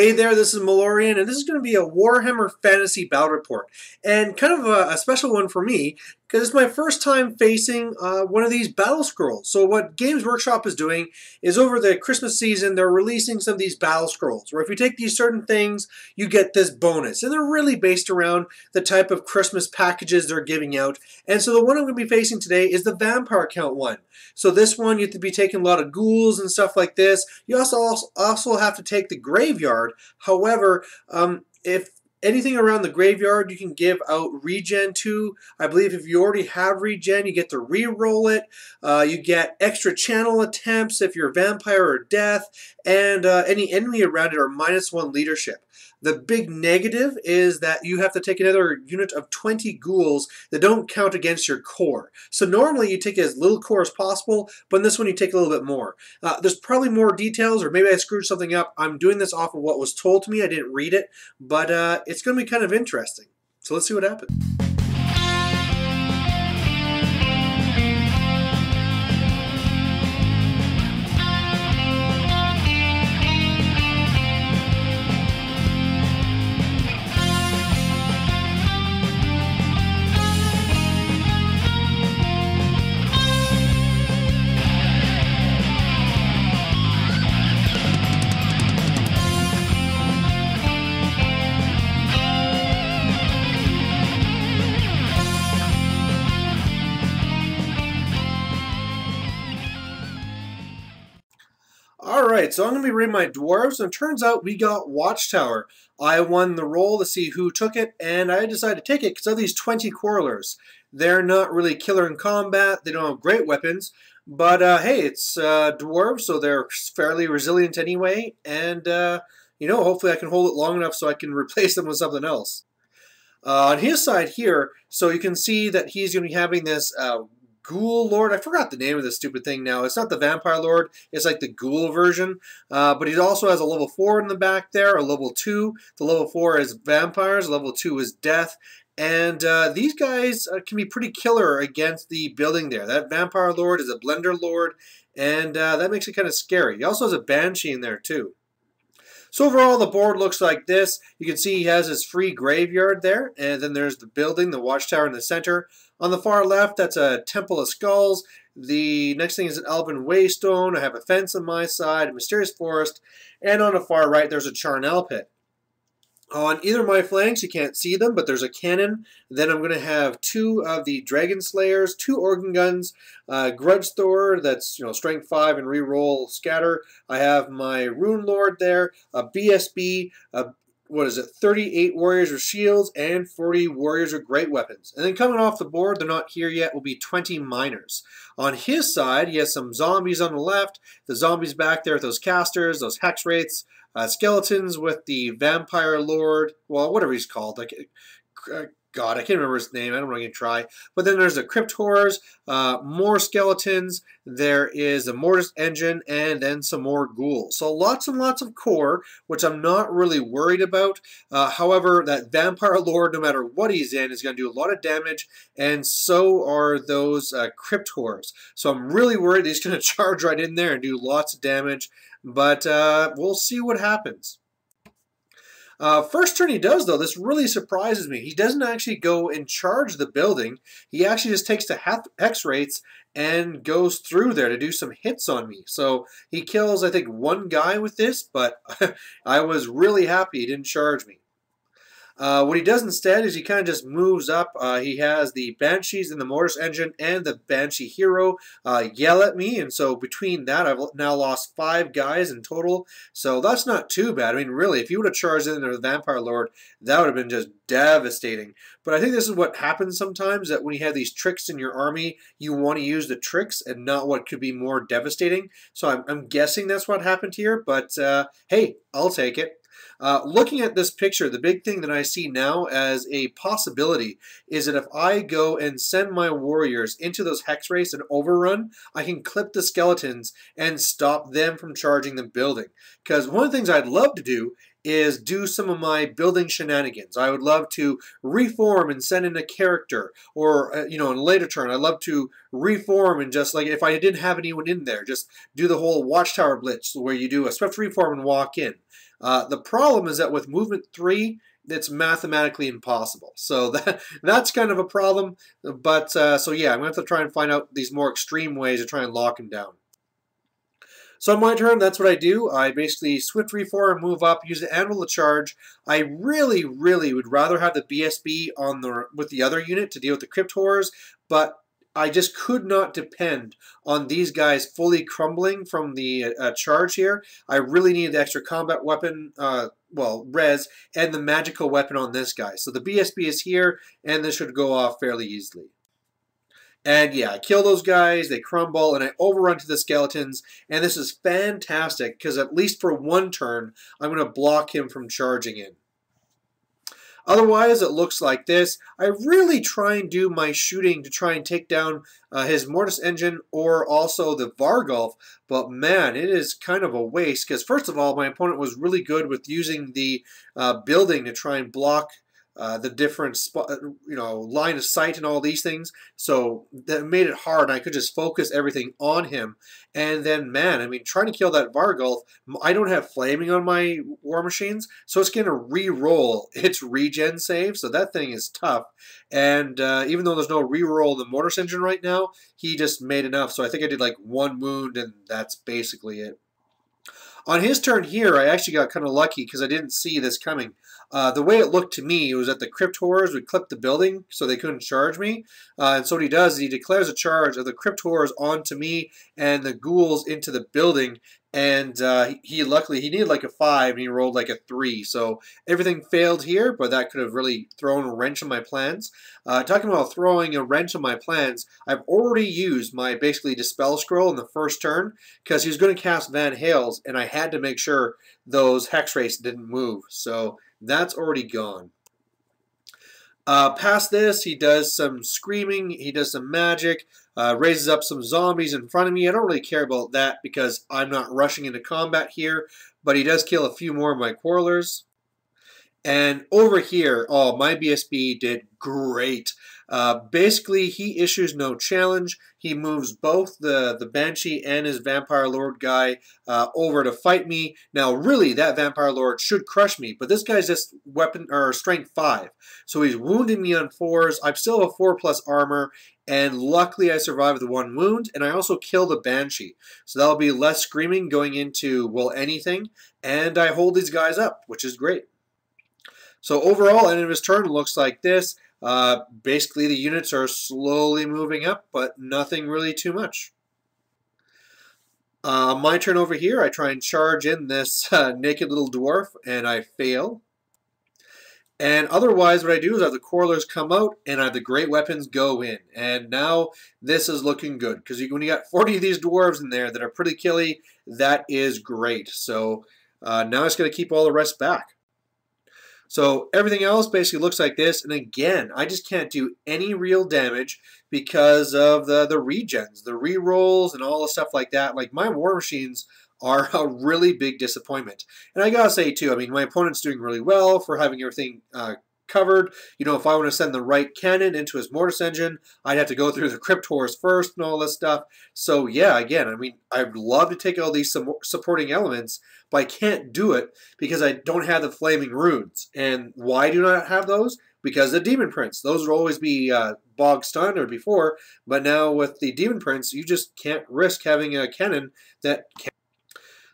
Hey there, this is Malorian, and this is going to be a Warhammer Fantasy Battle Report. And kind of a, a special one for me, because it's my first time facing uh, one of these battle scrolls. So what Games Workshop is doing is over the Christmas season, they're releasing some of these battle scrolls, where if you take these certain things, you get this bonus. And they're really based around the type of Christmas packages they're giving out. And so the one I'm going to be facing today is the Vampire Count one. So this one, you have to be taking a lot of ghouls and stuff like this. You also also have to take the Graveyard. However, um, if anything around the graveyard you can give out regen to. I believe if you already have regen, you get to re-roll it. Uh, you get extra channel attempts if you're vampire or death, and uh, any enemy around it are minus one leadership. The big negative is that you have to take another unit of 20 ghouls that don't count against your core. So normally you take as little core as possible, but in this one you take a little bit more. Uh, there's probably more details, or maybe I screwed something up. I'm doing this off of what was told to me. I didn't read it, but uh, it's going to be kind of interesting. So let's see what happens. Alright, so I'm going to be reading my dwarves, and it turns out we got Watchtower. I won the roll to see who took it, and I decided to take it because of these 20 Quarrelers. They're not really killer in combat, they don't have great weapons, but uh, hey, it's uh, dwarves, so they're fairly resilient anyway, and uh, you know, hopefully I can hold it long enough so I can replace them with something else. Uh, on his side here, so you can see that he's going to be having this uh, Ghoul Lord. I forgot the name of this stupid thing now. It's not the Vampire Lord. It's like the Ghoul version. Uh, but he also has a level 4 in the back there, a level 2. The level 4 is Vampires, level 2 is Death. And uh, these guys uh, can be pretty killer against the building there. That Vampire Lord is a Blender Lord, and uh, that makes it kind of scary. He also has a Banshee in there too. So overall, the board looks like this. You can see he has his free graveyard there, and then there's the building, the watchtower in the center. On the far left, that's a Temple of Skulls. The next thing is an Elven Waystone. I have a fence on my side, a Mysterious Forest, and on the far right, there's a Charnel Pit. On either of my flanks, you can't see them, but there's a cannon. Then I'm going to have two of the Dragon Slayers, two Organ Guns, uh, Grudge Thrower, that's you know strength 5 and reroll scatter. I have my Rune Lord there, a BSB, a what is it, 38 warriors with shields and 40 warriors with great weapons. And then coming off the board, they're not here yet, will be 20 miners. On his side, he has some zombies on the left, the zombies back there with those casters, those hex wraiths, uh, skeletons with the vampire lord, well, whatever he's called, like uh, God, I can't remember his name. I don't if I try. But then there's the Crypt Horrors, uh, more skeletons. There is a Mortis engine, and then some more ghouls. So lots and lots of core, which I'm not really worried about. Uh, however, that Vampire Lord, no matter what he's in, is going to do a lot of damage, and so are those uh, Crypt Horrors. So I'm really worried he's going to charge right in there and do lots of damage. But uh, we'll see what happens. Uh, first turn he does, though, this really surprises me. He doesn't actually go and charge the building. He actually just takes the hex wraiths and goes through there to do some hits on me. So he kills, I think, one guy with this, but I was really happy he didn't charge me. Uh, what he does instead is he kind of just moves up. Uh, he has the Banshees and the Mortis Engine and the Banshee Hero uh, yell at me, and so between that, I've now lost five guys in total. So that's not too bad. I mean, really, if you would have charged in the Vampire Lord, that would have been just devastating. But I think this is what happens sometimes, that when you have these tricks in your army, you want to use the tricks and not what could be more devastating. So I'm, I'm guessing that's what happened here, but uh, hey, I'll take it. Uh, looking at this picture, the big thing that I see now as a possibility is that if I go and send my warriors into those hex wraiths and overrun, I can clip the skeletons and stop them from charging the building. Because one of the things I'd love to do is do some of my building shenanigans. I would love to reform and send in a character, or uh, you know, in a later turn, I'd love to reform and just like if I didn't have anyone in there, just do the whole Watchtower Blitz where you do a swift reform and walk in. Uh, the problem is that with movement 3, it's mathematically impossible. So that that's kind of a problem. But uh, so yeah, I'm going to have to try and find out these more extreme ways to try and lock him down. So on my turn, that's what I do. I basically Swift Reform, move up, use the Anvil to charge. I really, really would rather have the BSB on the with the other unit to deal with the Crypt Horrors, but I just could not depend on these guys fully crumbling from the uh, charge here. I really needed the extra combat weapon, uh, well, res, and the magical weapon on this guy. So the BSB is here, and this should go off fairly easily. And yeah, I kill those guys, they crumble, and I overrun to the skeletons. And this is fantastic, because at least for one turn, I'm going to block him from charging in. Otherwise, it looks like this. I really try and do my shooting to try and take down uh, his Mortis Engine or also the Varghulf, but man, it is kind of a waste because first of all, my opponent was really good with using the uh, building to try and block uh, the different uh, you know, line of sight and all these things. So that made it hard. I could just focus everything on him. And then, man, I mean, trying to kill that Varghulf, I don't have flaming on my war machines, so it's going to re-roll its regen save. So that thing is tough. And uh, even though there's no re-roll in the Mortis Engine right now, he just made enough. So I think I did like one wound, and that's basically it. On his turn here, I actually got kind of lucky because I didn't see this coming. Uh, the way it looked to me was that the Crypt Horrors would clip the building so they couldn't charge me. Uh, and so what he does is he declares a charge of the Crypt Horrors onto me and the ghouls into the building. And uh, he luckily, he needed like a 5 and he rolled like a 3. So everything failed here, but that could have really thrown a wrench in my plans. Uh, talking about throwing a wrench in my plans, I've already used my basically Dispel Scroll in the first turn because he was going to cast Vanhel's and I had to make sure those Hexwraiths didn't move. So that's already gone. Uh, past this, he does some screaming, he does some magic, uh, raises up some zombies in front of me. I don't really care about that because I'm not rushing into combat here, but he does kill a few more of my quarrelers. And over here, oh, my BSB did great. Uh, basically, he issues no challenge. He moves both the, the Banshee and his Vampire Lord guy uh, over to fight me. Now, really, that Vampire Lord should crush me, but this guy's just weapon or strength 5. So he's wounding me on 4s. I'm still have 4 plus armor, and luckily I survived the one wound, and I also killed the Banshee. So that'll be less screaming going into, well, anything, and I hold these guys up, which is great. So overall, end of his turn looks like this. Uh, basically, the units are slowly moving up, but nothing really too much. Uh, my turn over here, I try and charge in this uh, naked little dwarf, and I fail. And otherwise, what I do is I have the Quarrelers come out, and I have the Great Weapons go in. And now this is looking good, because when you got 40 of these dwarves in there that are pretty killy, that is great. So uh, now it's going to keep all the rest back. So everything else basically looks like this. And again, I just can't do any real damage because of the, the regens, the re-rolls and all the stuff like that. Like my war machines are a really big disappointment. And I gotta say too, I mean, my opponent's doing really well for having everything uh, covered. You know, if I want to send the right cannon into his mortis engine, I'd have to go through the Crypt Horrors first and all this stuff. So yeah, again, I mean, I'd love to take all these supporting elements, but I can't do it because I don't have the flaming runes. And why do not have those? Because the Demon Prince. Those will always be uh, bog standard before, but now with the Demon Prince, you just can't risk having a cannon that can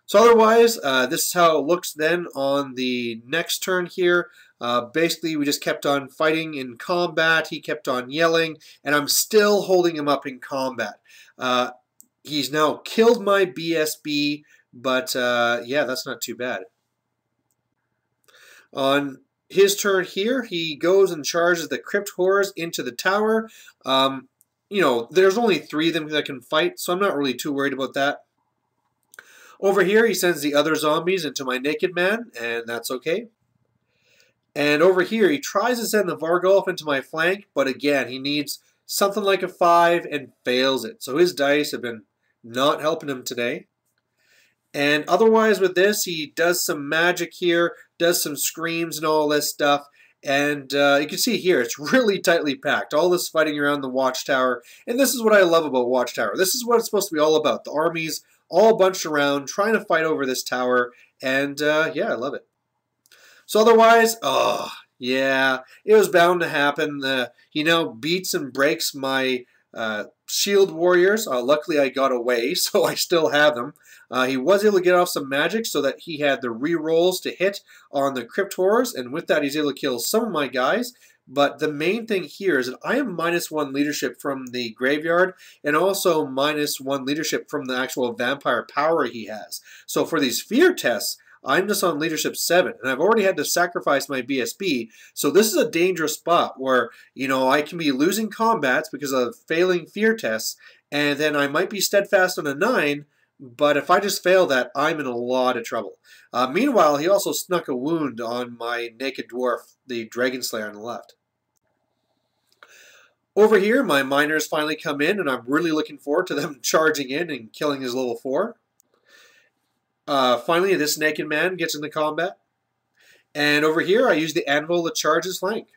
so otherwise, uh, this is how it looks then on the next turn here. Uh, basically, we just kept on fighting in combat. He kept on yelling, and I'm still holding him up in combat. Uh, he's now killed my BSB, but uh, yeah, that's not too bad. On his turn here, he goes and charges the Crypt Horrors into the tower. Um, you know, there's only three of them that can fight, so I'm not really too worried about that. Over here, he sends the other zombies into my Naked Man, and that's okay. And over here, he tries to send the Varghulf into my flank, but again, he needs something like a 5 and fails it. So his dice have been not helping him today. And otherwise with this, he does some magic here, does some screams and all this stuff. And uh, you can see here, it's really tightly packed. All this fighting around the Watchtower. And this is what I love about Watchtower. This is what it's supposed to be all about. The armies all bunched around, trying to fight over this tower, and uh, yeah, I love it. So otherwise, oh, yeah, it was bound to happen. Uh, he now beats and breaks my uh, shield warriors. Uh, luckily, I got away, so I still have them. Uh, he was able to get off some magic so that he had the re-rolls to hit on the Crypt Horrors, and with that, he's able to kill some of my guys. But the main thing here is that I am minus one leadership from the graveyard and also minus one leadership from the actual vampire power he has. So for these fear tests, I'm just on leadership 7, and I've already had to sacrifice my BSB, so this is a dangerous spot where, you know, I can be losing combats because of failing fear tests, and then I might be steadfast on a 9, but if I just fail that, I'm in a lot of trouble. Uh, meanwhile, he also snuck a wound on my Naked Dwarf, the Dragon Slayer on the left. Over here, my miners finally come in, and I'm really looking forward to them charging in and killing his level 4. Uh, finally, this naked man gets into combat. And over here, I use the anvil to charge his flank.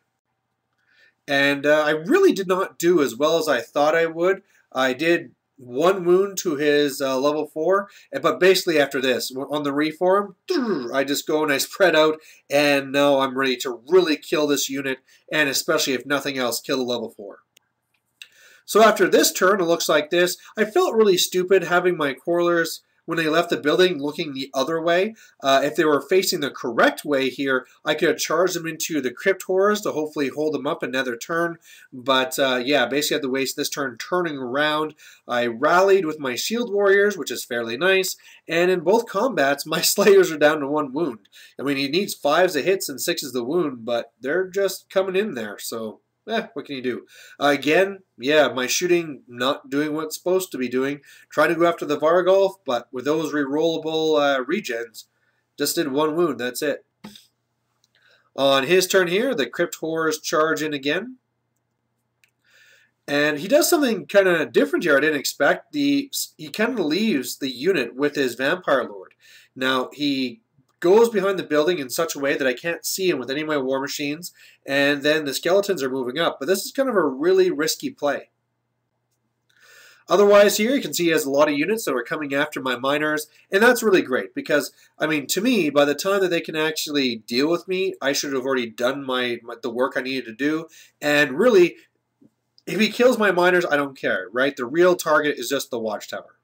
And uh, I really did not do as well as I thought I would. I did one wound to his uh, level 4, but basically after this, on the reform, I just go and I spread out, and now I'm ready to really kill this unit, and especially if nothing else, kill the level 4. So after this turn, it looks like this. I felt really stupid having my Quarrelers when they left the building looking the other way. Uh, if they were facing the correct way here, I could have charged them into the Crypt Horrors to hopefully hold them up another turn. But uh, yeah, basically had to waste this turn turning around. I rallied with my Shield Warriors, which is fairly nice. And in both combats, my Slayers are down to one wound. I mean, he needs fives of hits and sixes the wound, but they're just coming in there. So eh, what can you do? Uh, again, yeah, my shooting not doing what it's supposed to be doing. Trying to go after the Varghulf, but with those rerollable uh, regens, just did one wound. That's it. On his turn here, the Crypt Horrors charge in again. And he does something kind of different here I didn't expect. The He kind of leaves the unit with his Vampire Lord. Now, he goes behind the building in such a way that I can't see him with any of my war machines, and then the skeletons are moving up. But this is kind of a really risky play. Otherwise, here you can see he has a lot of units that are coming after my miners, and that's really great because, I mean, to me, by the time that they can actually deal with me, I should have already done my, my the work I needed to do. And really, if he kills my miners, I don't care, right? The real target is just the watchtower.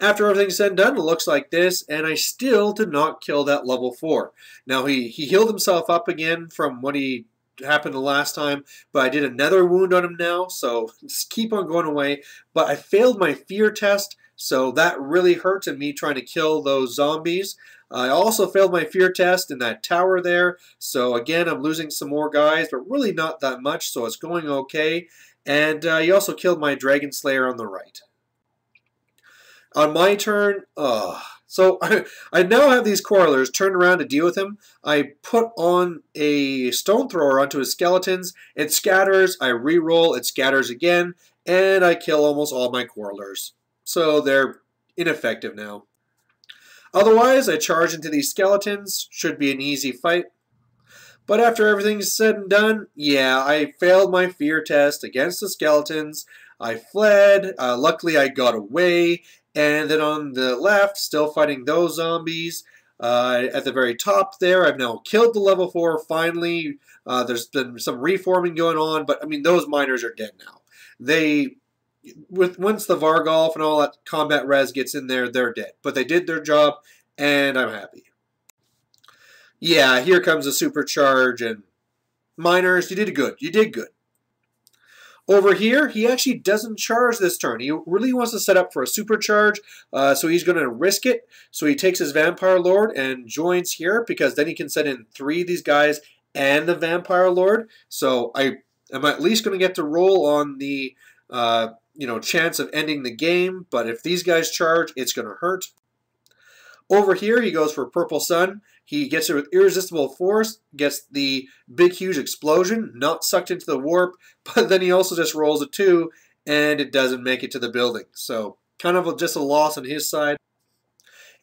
After everything's said and done, it looks like this, and I still did not kill that level 4. Now, he, he healed himself up again from what he happened the last time, but I did another wound on him now, so just keep on going away. But I failed my fear test, so that really hurt in me trying to kill those zombies. I also failed my fear test in that tower there, so again, I'm losing some more guys, but really not that much, so it's going okay. And uh, he also killed my Dragon Slayer on the right. On my turn, uh, so I, I now have these Quarrelers turned around to deal with him. I put on a Stone Thrower onto his skeletons. It scatters. I re-roll. It scatters again. And I kill almost all my Quarrelers. So they're ineffective now. Otherwise, I charge into these skeletons. Should be an easy fight. But after everything's said and done, yeah, I failed my fear test against the skeletons. I fled. Uh, luckily, I got away. And then on the left, still fighting those zombies. Uh, at the very top there, I've now killed the level 4 finally. Uh, there's been some reforming going on, but I mean, those miners are dead now. They, with once the Varghulf and all that combat res gets in there, they're dead. But they did their job, and I'm happy. Yeah, here comes a supercharge, and miners, you did good. You did good. Over here, he actually doesn't charge this turn. He really wants to set up for a supercharge, uh, so he's going to risk it. So he takes his Vampire Lord and joins here because then he can set in three of these guys and the Vampire Lord. So I am at least going to get to roll on the uh, you know chance of ending the game, but if these guys charge, it's going to hurt. Over here, he goes for Purple Sun. He gets it with Irresistible Force, gets the big, huge explosion, not sucked into the warp, but then he also just rolls a 2, and it doesn't make it to the building. So, kind of just a loss on his side.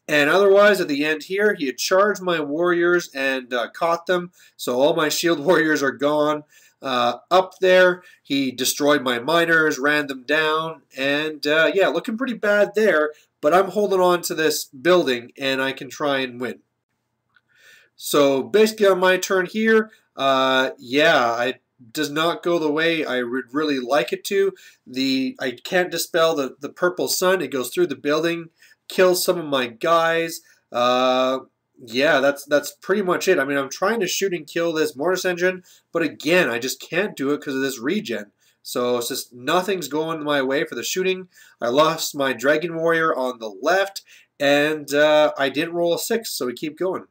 And otherwise, at the end here, he had charged my warriors and uh, caught them. So all my shield warriors are gone. Uh, up there, he destroyed my miners, ran them down, and uh, yeah, looking pretty bad there. But I'm holding on to this building, and I can try and win. So basically, on my turn here, uh, yeah, it does not go the way I would really like it to. The I can't dispel the the purple sun. It goes through the building kills some of my guys. Uh, yeah, that's that's pretty much it. I mean, I'm trying to shoot and kill this Mortis engine, but again, I just can't do it because of this regen. So it's just nothing's going my way for the shooting. I lost my Dragon Warrior on the left, and uh, I didn't roll a 6, so we keep going.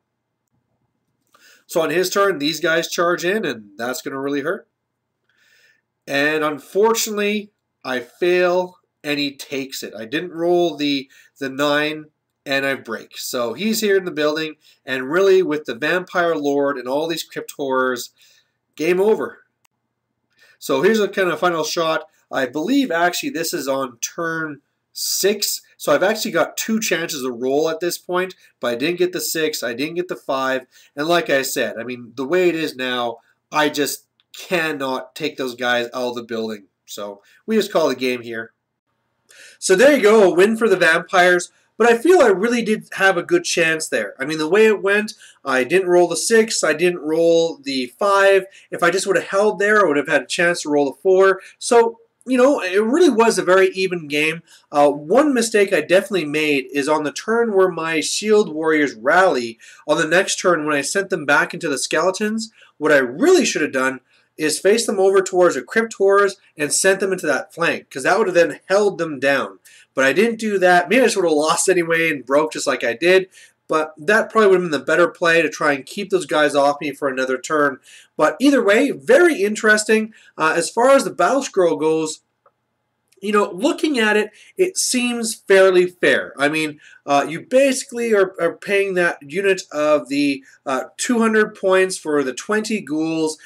So on his turn, these guys charge in, and that's going to really hurt. And unfortunately, I fail and he takes it. I didn't roll the the nine and I break. So he's here in the building, and really with the Vampire Lord and all these crypt horrors, game over. So here's a kind of final shot. I believe actually this is on turn six. So I've actually got two chances to roll at this point, but I didn't get the six, I didn't get the five, and like I said, I mean the way it is now, I just cannot take those guys out of the building. So we just call the game here. So there you go, a win for the Vampires. But I feel I really did have a good chance there. I mean, the way it went, I didn't roll the 6, I didn't roll the 5. If I just would have held there, I would have had a chance to roll the 4. So, you know, it really was a very even game. Uh, one mistake I definitely made is on the turn where my Shield Warriors rally, on the next turn when I sent them back into the Skeletons, what I really should have done is face them over towards the Crypt Horrors and sent them into that flank, because that would have then held them down. But I didn't do that. Maybe I just would have lost anyway and broke just like I did. But that probably would have been the better play to try and keep those guys off me for another turn. But either way, very interesting. Uh, as far as the Battle Scroll goes, you know, looking at it, it seems fairly fair. I mean, uh, you basically are, are, paying that unit of the uh, 200 points for the 20 ghouls.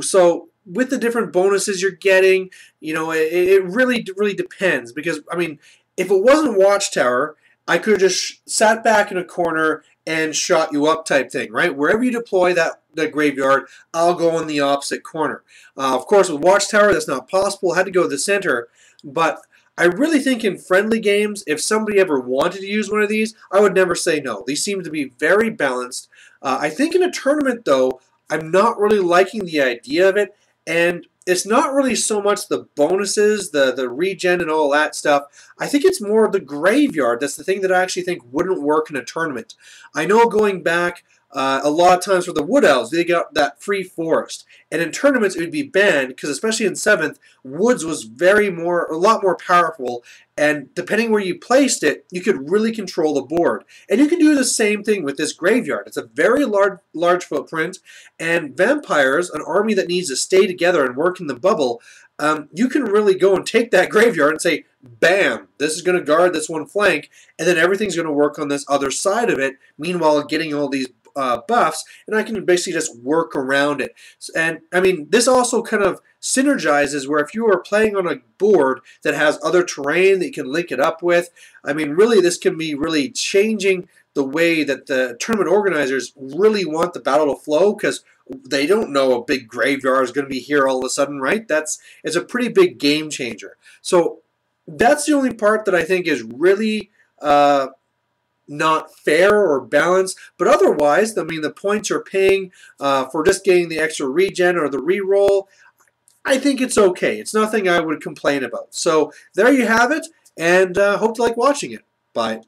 So with the different bonuses you're getting, you know, it, it really, really depends. Because, I mean, if it wasn't Watchtower, I could have just sat back in a corner and shot you up type thing, right? Wherever you deploy that, that graveyard, I'll go in the opposite corner. Uh, of course, with Watchtower, that's not possible. I had to go to the center. But I really think in friendly games, if somebody ever wanted to use one of these, I would never say no. These seem to be very balanced. Uh, I think in a tournament, though, I'm not really liking the idea of it, and it's not really so much the bonuses, the, the regen and all that stuff. I think it's more the graveyard. That's the thing that I actually think wouldn't work in a tournament. I know going back, uh, a lot of times for the Wood Elves, they got that free forest. And in tournaments, it would be banned because, especially in seventh, Woods was very more, a lot more powerful. And depending where you placed it, you could really control the board. And you can do the same thing with this graveyard. It's a very large, large footprint. And vampires, an army that needs to stay together and work in the bubble, um, you can really go and take that graveyard and say, bam, this is going to guard this one flank, and then everything's going to work on this other side of it, meanwhile getting all these uh, buffs, and I can basically just work around it. And I mean, this also kind of synergizes where if you are playing on a board that has other terrain that you can link it up with, I mean, really this can be really changing the way that the tournament organizers really want the battle to flow because they don't know a big graveyard is going to be here all of a sudden, right? That's it's a pretty big game changer. So that's the only part that I think is really uh, not fair or balanced. But otherwise, I mean, the points you're paying uh, for just getting the extra regen or the reroll, I think it's okay. It's nothing I would complain about. So there you have it, and uh, hope you like watching it. Bye.